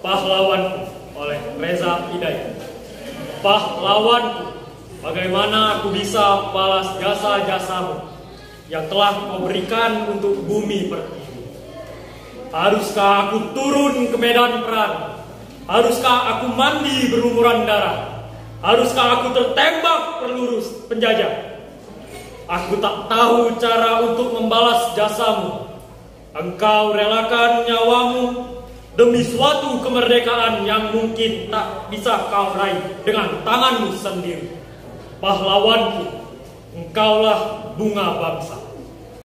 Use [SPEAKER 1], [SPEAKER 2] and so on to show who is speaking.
[SPEAKER 1] Pahlawanku oleh Reza Hidayat. Pahlawanku, bagaimana aku bisa balas jasa-jasamu yang telah kau untuk bumi pertiwi? Haruskah aku turun ke medan perang? Haruskah aku mandi berlumuran darah? Haruskah aku tertembak peluru penjajah? Aku tak tahu cara untuk membalas jasamu. Engkau relakan nyawamu demi suatu kemerdekaan yang mungkin tak bisa kau raih dengan tanganmu sendiri. Pahlawanku, engkaulah bunga bangsa.